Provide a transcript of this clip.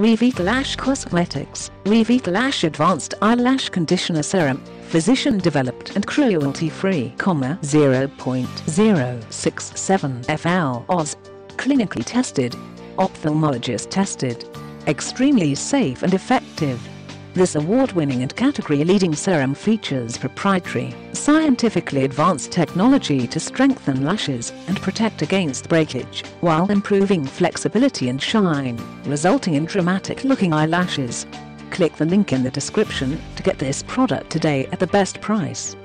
RevitaLash Cosmetics, RevitaLash Advanced Eyelash Conditioner Serum, physician developed and cruelty free, 0.067 FL Oz. Clinically tested, ophthalmologist tested, extremely safe and effective. This award-winning and category-leading serum features proprietary, scientifically advanced technology to strengthen lashes and protect against breakage, while improving flexibility and shine, resulting in dramatic-looking eyelashes. Click the link in the description to get this product today at the best price.